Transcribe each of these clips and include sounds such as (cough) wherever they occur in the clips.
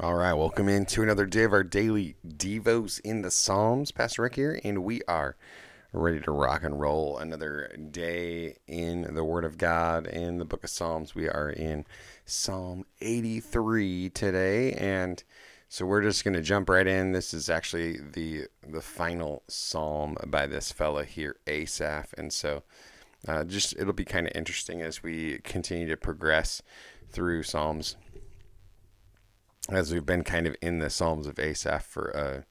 All right, welcome into another day of our daily Devos in the Psalms. Pastor Rick here, and we are ready to rock and roll. Another day in the Word of God in the book of Psalms. We are in Psalm 83 today, and so we're just going to jump right in. This is actually the the final psalm by this fella here, Asaph, and so uh, just it'll be kind of interesting as we continue to progress through Psalms as we've been kind of in the Psalms of Asaph for a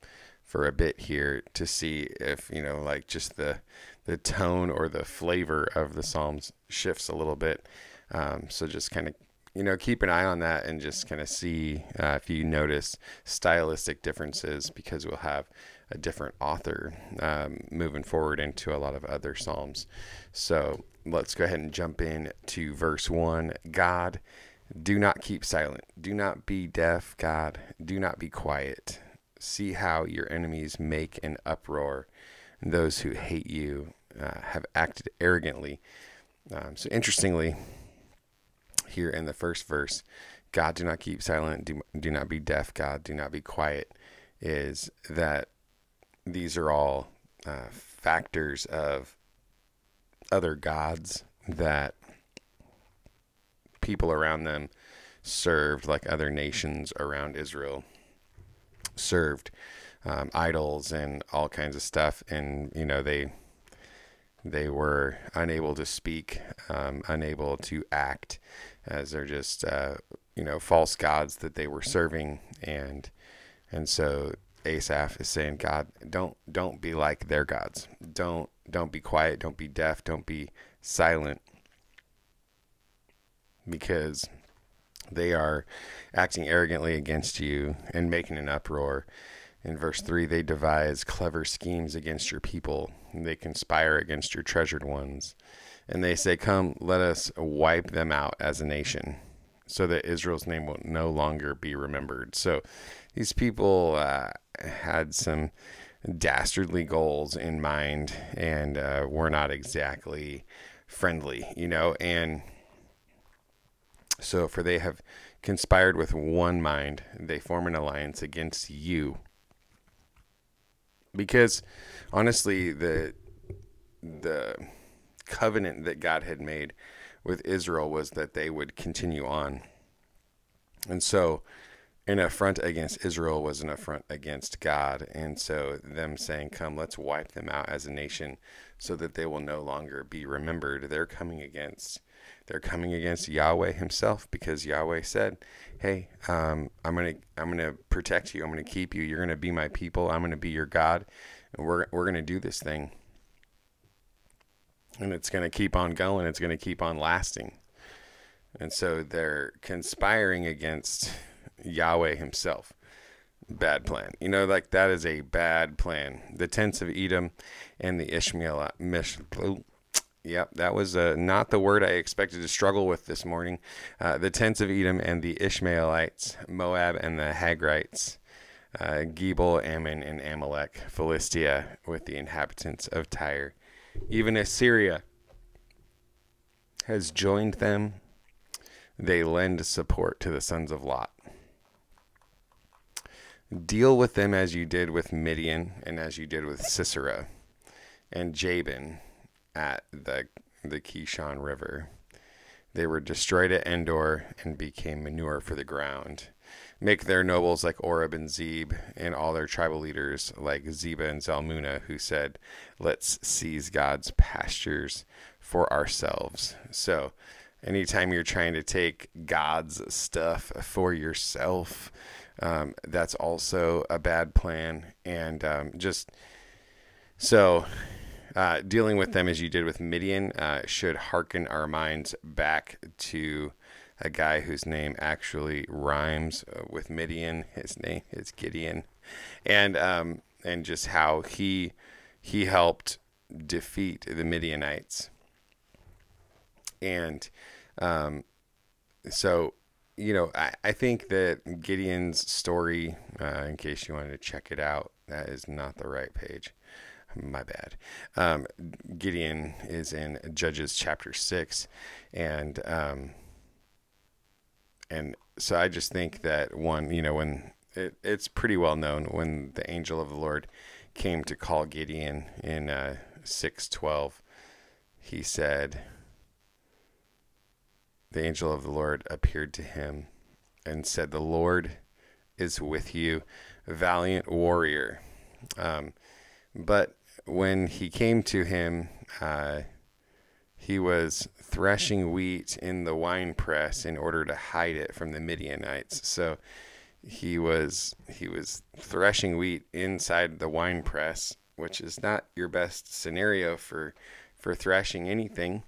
for a bit here to see if you know like just the the tone or the flavor of the Psalms shifts a little bit. Um, so just kind of you know keep an eye on that and just kind of see uh, if you notice stylistic differences because we'll have a different author um, moving forward into a lot of other psalms. So let's go ahead and jump in to verse one. God do not keep silent. Do not be deaf, God. Do not be quiet. See how your enemies make an uproar. Those who hate you uh, have acted arrogantly. Um, so, interestingly, here in the first verse, God, do not keep silent. Do, do not be deaf, God. Do not be quiet. Is that these are all uh, factors of other gods that people around them served, like other nations around Israel served um, idols and all kinds of stuff, and you know they they were unable to speak, um, unable to act, as they're just uh, you know false gods that they were serving, and and so Asaph is saying, God, don't don't be like their gods. Don't don't be quiet. Don't be deaf. Don't be silent because they are acting arrogantly against you and making an uproar. In verse 3, they devise clever schemes against your people. They conspire against your treasured ones. And they say, Come, let us wipe them out as a nation, so that Israel's name will no longer be remembered. So these people uh, had some dastardly goals in mind and uh, were not exactly friendly, you know, and so, for they have conspired with one mind, they form an alliance against you. Because honestly, the the covenant that God had made with Israel was that they would continue on. And so an affront against Israel was an affront against God. And so them saying, Come, let's wipe them out as a nation so that they will no longer be remembered. They're coming against they're coming against Yahweh Himself because Yahweh said, "Hey, um, I'm gonna I'm gonna protect you. I'm gonna keep you. You're gonna be my people. I'm gonna be your God, and we're we're gonna do this thing, and it's gonna keep on going. It's gonna keep on lasting." And so they're conspiring against Yahweh Himself. Bad plan. You know, like that is a bad plan. The tents of Edom and the Ishmael, Mish, Yep, that was uh, not the word I expected to struggle with this morning. Uh, the tents of Edom and the Ishmaelites, Moab and the Hagrites, uh, Gebal, Ammon, and Amalek, Philistia with the inhabitants of Tyre. Even Assyria has joined them. They lend support to the sons of Lot. Deal with them as you did with Midian and as you did with Sisera and Jabin at the the Kishon River. They were destroyed at Endor and became manure for the ground. Make their nobles like Oreb and Zeb, and all their tribal leaders like Zeba and Zalmunna, who said, Let's seize God's pastures for ourselves. So, anytime you're trying to take God's stuff for yourself, um, that's also a bad plan. And um, just so uh, dealing with them as you did with Midian uh, should hearken our minds back to a guy whose name actually rhymes uh, with Midian. His name is Gideon, and um, and just how he he helped defeat the Midianites, and um, so you know I, I think that Gideon's story, uh, in case you wanted to check it out, that is not the right page my bad. Um, Gideon is in Judges chapter six, and um, and so I just think that one, you know, when it, it's pretty well known when the angel of the Lord came to call Gideon in uh, six twelve, he said, the angel of the Lord appeared to him and said, "The Lord is with you, valiant warrior." Um, but when he came to him, uh, he was threshing wheat in the wine press in order to hide it from the Midianites. So he was he was threshing wheat inside the wine press, which is not your best scenario for for threshing anything.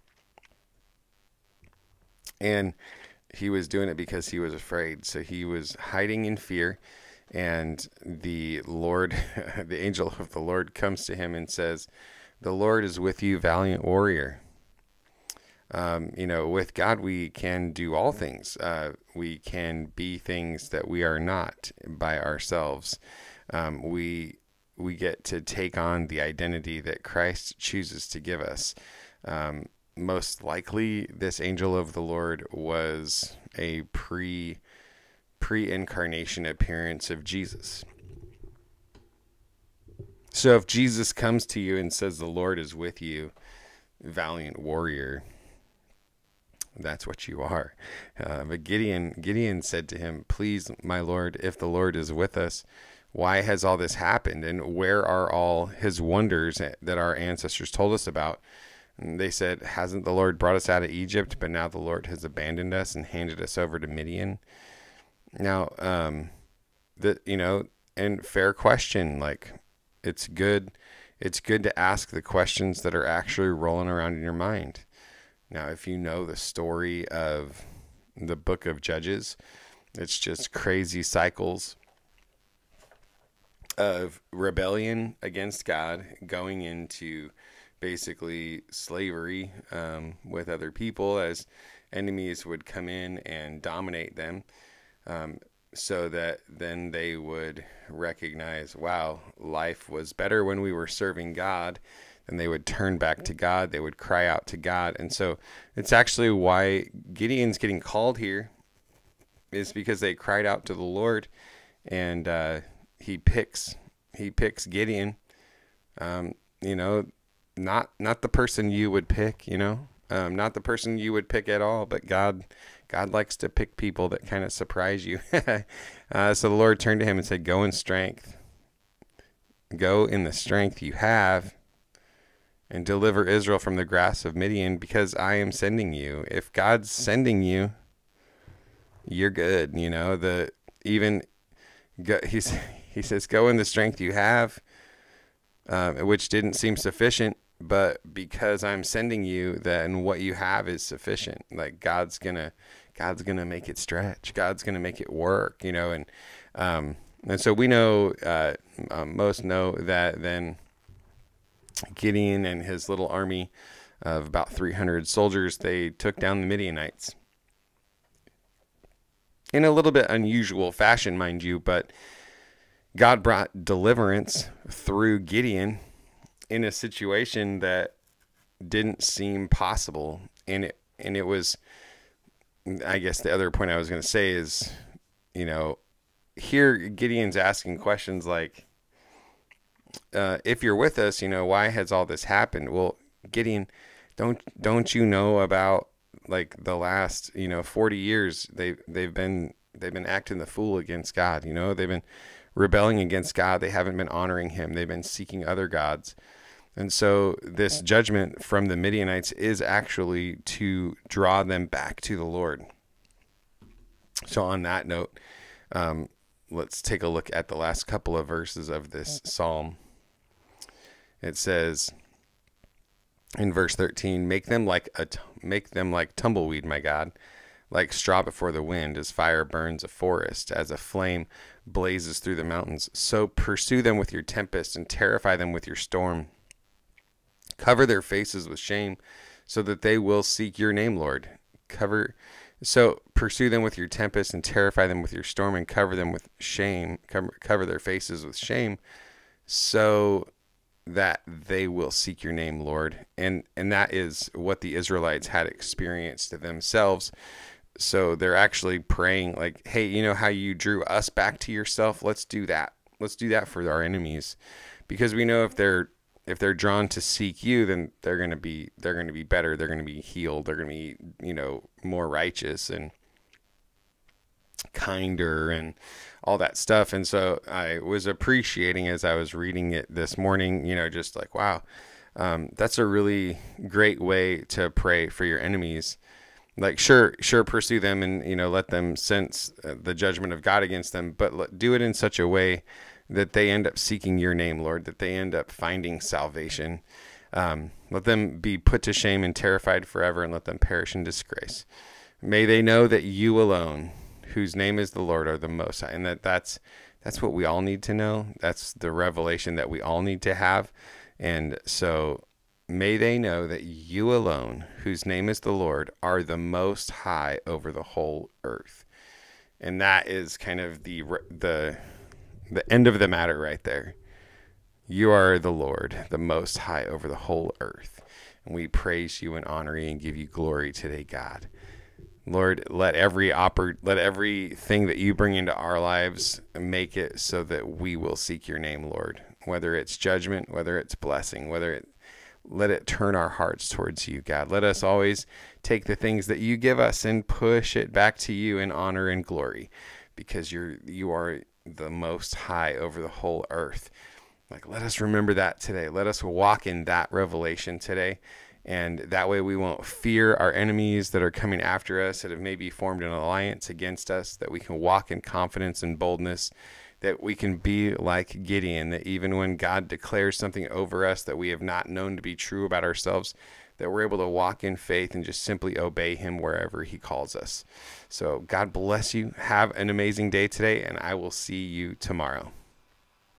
And he was doing it because he was afraid. So he was hiding in fear and the Lord (laughs) the angel of the Lord comes to him and says, "The Lord is with you, valiant warrior." um, you know, with God, we can do all things. Uh, we can be things that we are not by ourselves. Um, we we get to take on the identity that Christ chooses to give us. Um, most likely, this angel of the Lord was a pre pre incarnation appearance of Jesus. So, if Jesus comes to you and says, "The Lord is with you," valiant warrior that's what you are. Uh, but Gideon, Gideon said to him, "Please, my lord, if the Lord is with us, why has all this happened? And where are all his wonders that our ancestors told us about?" And they said, "Hasn't the Lord brought us out of Egypt? But now the Lord has abandoned us and handed us over to Midian." Now, um, the you know, and fair question. Like, it's good. It's good to ask the questions that are actually rolling around in your mind now, if you know the story of the book of Judges, it's just crazy cycles of rebellion against God going into basically slavery um, with other people as enemies would come in and dominate them um, so that then they would recognize wow life was better when we were serving god and they would turn back to God. They would cry out to God. And so it's actually why Gideon's getting called here is because they cried out to the Lord and uh, he picks he picks Gideon. Um, you know, not not the person you would pick, you know. Um, not the person you would pick at all, but God God likes to pick people that kind of surprise you. (laughs) uh, so the Lord turned to him and said, Go in strength. Go in the strength you have and deliver Israel from the grasp of Midian because I am sending you. If God's sending you, you're good. You know, the even go, (laughs) he's, he says, go in the strength you have, um, which didn't seem sufficient, but because I'm sending you, then what you have is sufficient. Like God's gonna, God's gonna make it stretch. God's gonna make it work. You know, and um, and so we know, uh, um, most know that then Gideon and his little army of about 300 soldiers, they took down the Midianites. In a little bit unusual fashion, mind you, but God brought deliverance through Gideon in a situation that didn't seem possible. And it, and it was, I guess the other point I was going to say is, you know, here Gideon's asking questions like, uh, if you're with us, you know, why has all this happened? Well, Gideon, don't don't you know about like the last, you know, 40 years they they've been they've been acting the fool against God, you know? They've been rebelling against God. They haven't been honoring him. They've been seeking other gods. And so this judgment from the Midianites is actually to draw them back to the Lord. So on that note, um, let's take a look at the last couple of verses of this psalm. It says in verse 13, "Make them like a t- make them like tumbleweed, my God, like straw before the wind, as fire burns a forest, as a flame blazes through the mountains. So pursue them with your tempest and terrify them with your storm. Cover their faces with shame, so that they will seek your name, Lord. Cover so pursue them with your tempest and terrify them with your storm and cover them with shame, cover, cover their faces with shame, so that they will seek your name, Lord. And and that is what the Israelites had experienced themselves so they're actually praying like, "Hey, you know how you drew us back to yourself? Let's do that. Let's do that for our enemies." Because we know if they're if they're drawn to seek you, then they're going to be they're going to be better, they're going to be healed, they're going to be, you know, more righteous and kinder and all that stuff. And so I was appreciating as I was reading it this morning, you know, just like, wow, um, that's a really great way to pray for your enemies. Like, sure, sure, pursue them and, you know, let them sense uh, the judgment of God against them, but do it in such a way that they end up seeking your name, Lord, that they end up finding salvation. Um, let them be put to shame and terrified forever, and let them perish in disgrace. May they know that you alone, whose name is the Lord, are the Most High, and that that's that's what we all need to know. That's the revelation that we all need to have, and so may they know that you alone, whose name is the Lord, are the Most High over the whole earth, and that is kind of the the the end of the matter right there. You are the Lord, the Most High over the whole earth. And we praise you and honor you and give you glory today, God. Lord, let every oppor- let everything that you bring into our lives make it so that we will seek your name, Lord. Whether it's judgment, whether it's blessing, whether it let it turn our hearts towards you, God. Let us always take the things that you give us and push it back to you in honor and glory because you're you are the most high over the whole earth. Like, let us remember that today. Let us walk in that revelation today. And that way we won't fear our enemies that are coming after us, that have maybe formed an alliance against us, that we can walk in confidence and boldness, that we can be like Gideon, that even when God declares something over us that we have not known to be true about ourselves, that we're able to walk in faith and just simply obey Him wherever He calls us. So, God bless you. Have an amazing day today, and I will see you tomorrow.